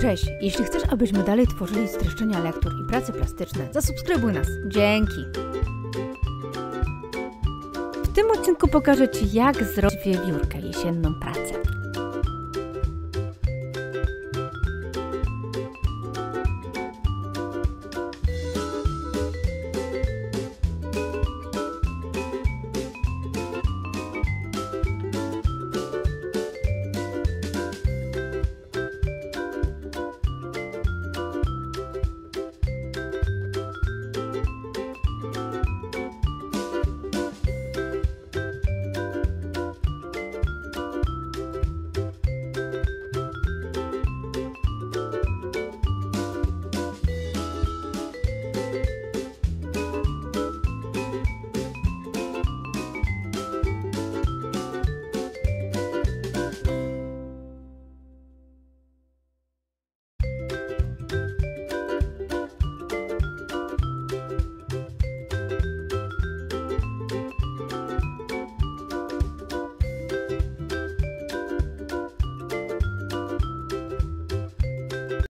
Cześć, jeśli chcesz, abyśmy dalej tworzyli streszczenia lektur i prace plastyczne, zasubskrybuj nas. Dzięki! W tym odcinku pokażę Ci, jak zrobić wiewiórkę jesienną pracę.